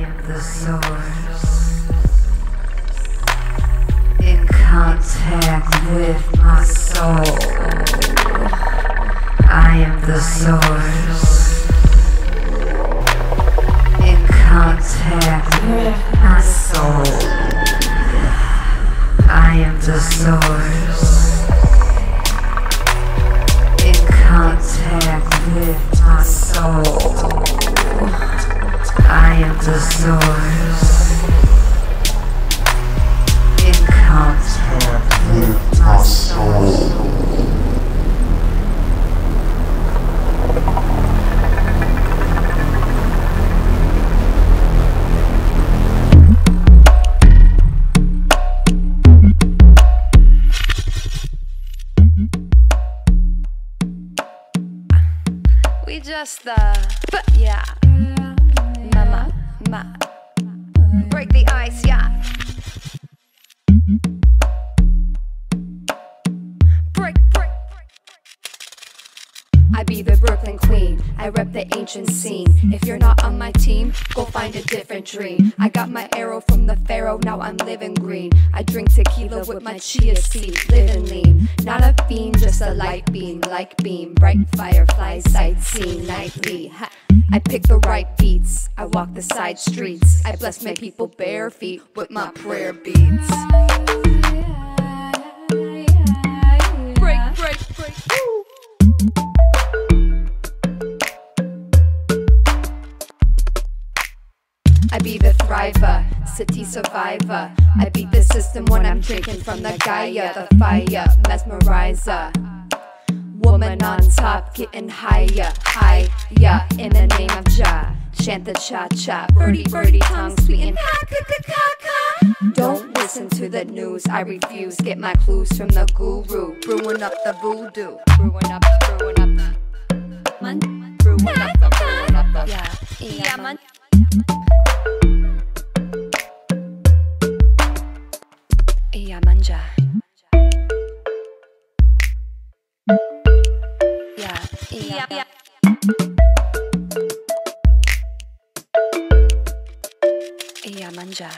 am the source. In contact with my soul. I am the source. In contact with my soul. I am the source. The source. My. We just uh, but yeah, mama, I be the Brooklyn queen. I rep the ancient scene. If you're not on my team, go find a different dream. I got my arrow from the pharaoh, now I'm living green. I drink tequila with my chia seed, living lean. Not a fiend, just a light beam, like beam. Bright firefly, sightseeing nightly. I pick the right beats. I walk the side streets. I bless my people bare feet with my prayer beats. I be the thriver, city survivor. I beat the system when I'm drinking from the Gaia, the fire, mesmerizer. Woman on top, getting higher, higher, in the name of Jah. Chant the cha cha, birdie birdie tongue sweet and ha ka. Don't listen to the news, I refuse. Get my clues from the guru, brewing up the voodoo, brewing up, brewing up man, brewing up the, brewing up the, yeah, yeah man. Iya manja. Ya, iya, iya. Iya manja.